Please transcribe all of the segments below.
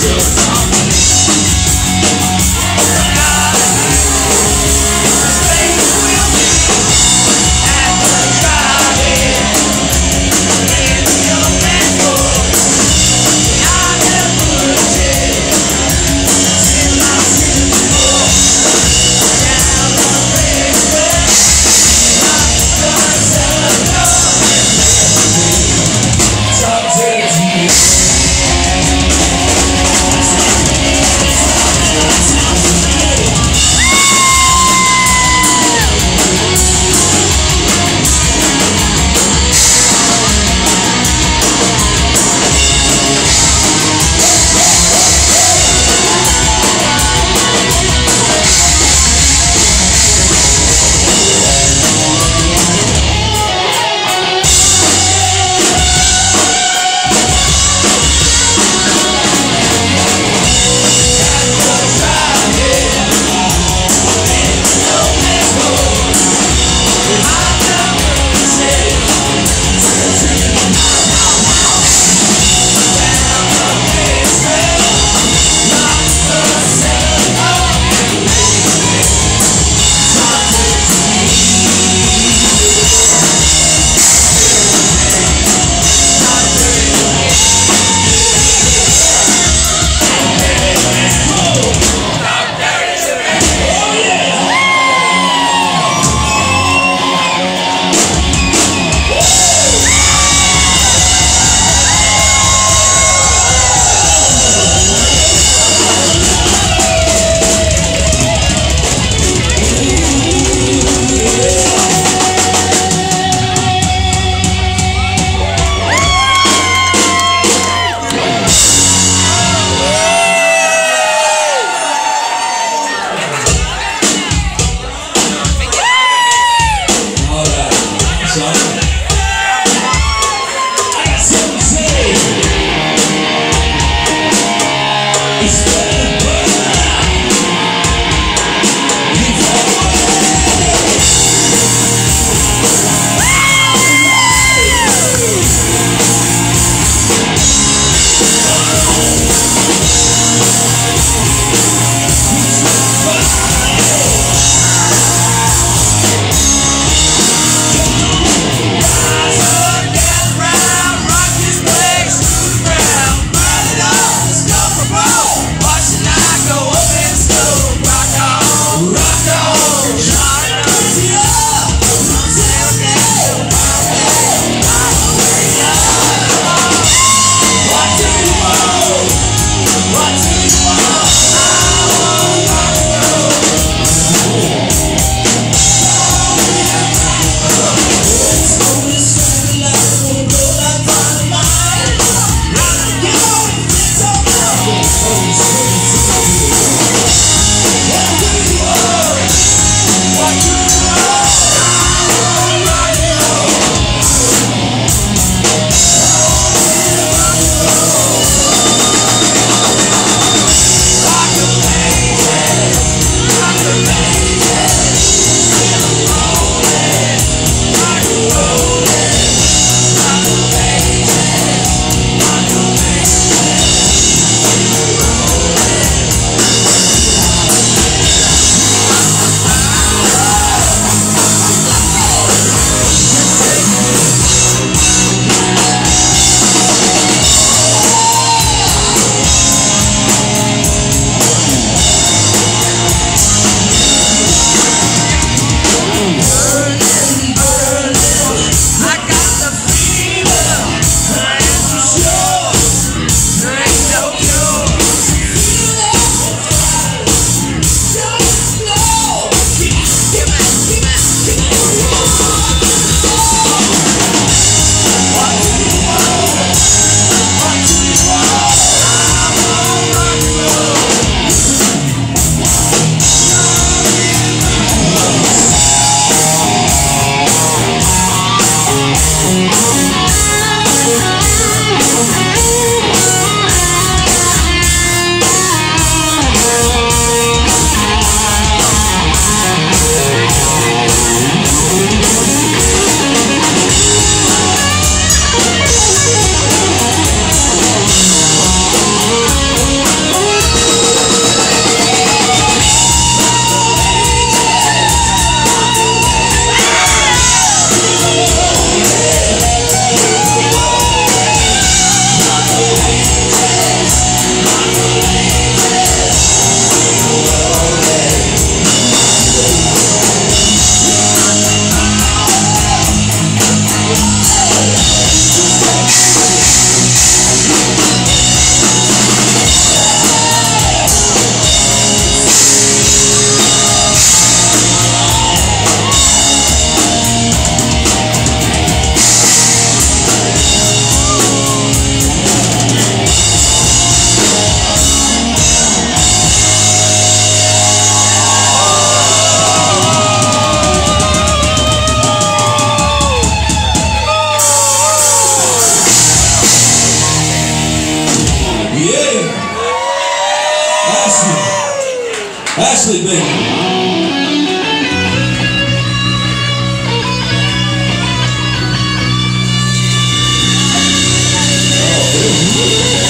Just Música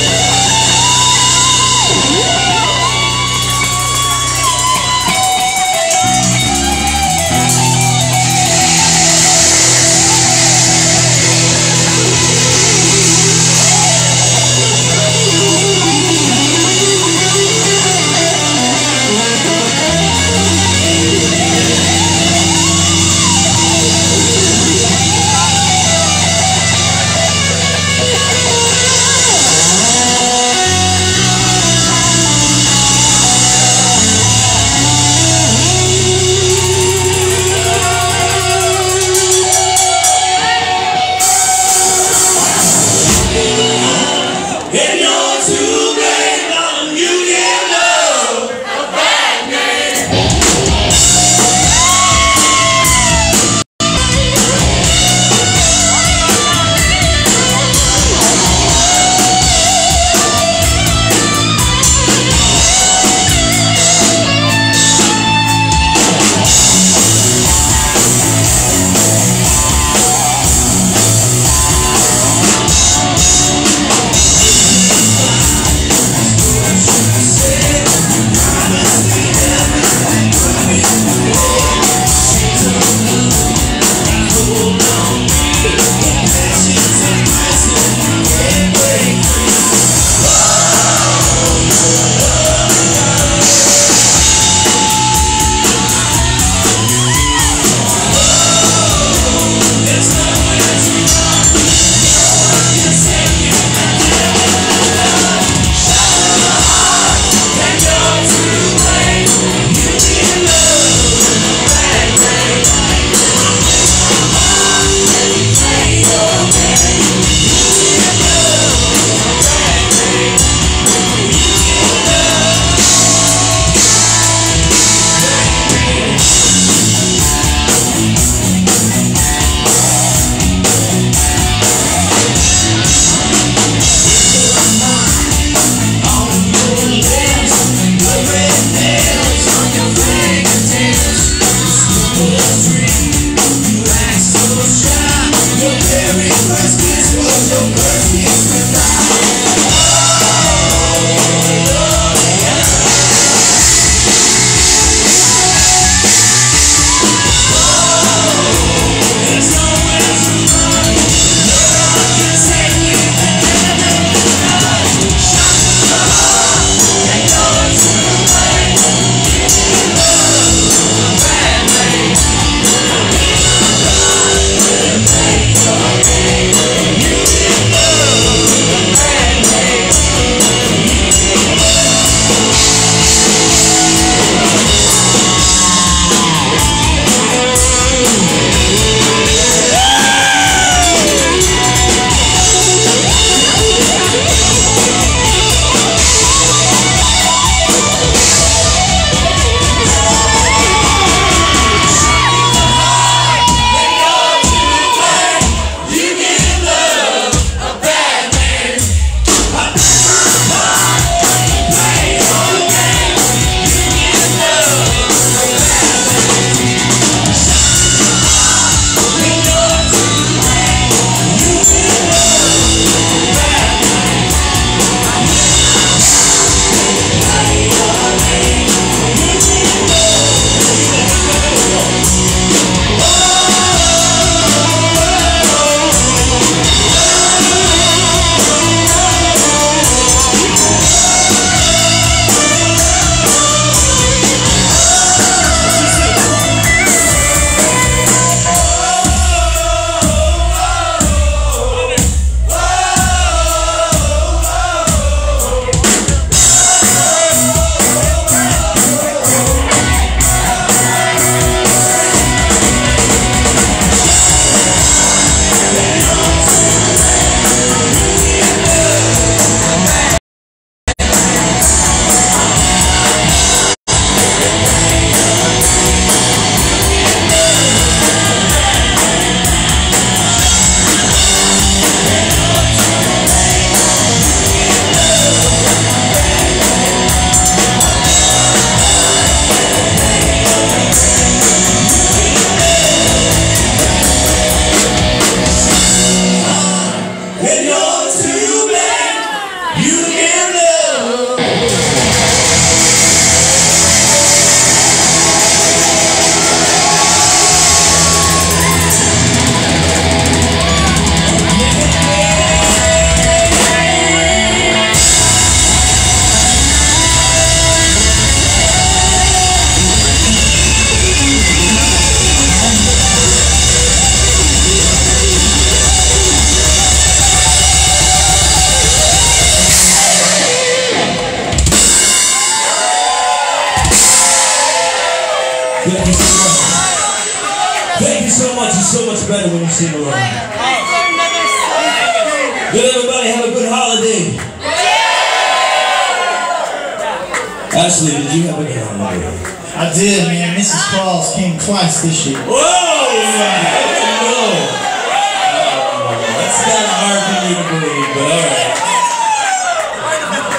It's so much better when you sing along. Good everybody, have a good holiday. Ashley, did you have a good holiday? I did, man. Mrs. Claus came twice this year. Whoa! Whoa! That's kind of hard for me to believe, but alright.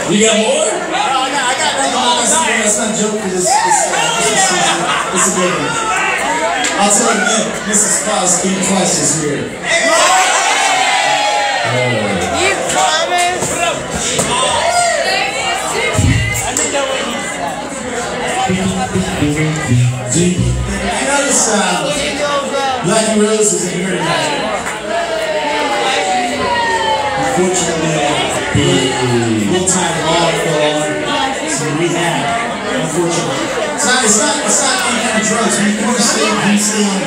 You got more? I got, I got one more. That's not a joke. It's, it's, it's, it's, it's a good one. I'll tell you again. Mrs. Twice this year. You promise? See, you notice Lucky Rose is in here tonight. Unfortunately, full-time law fell on some rehab. Unfortunately, it's not. It's not. It's not any kind of drugs. We to stay. We stay on.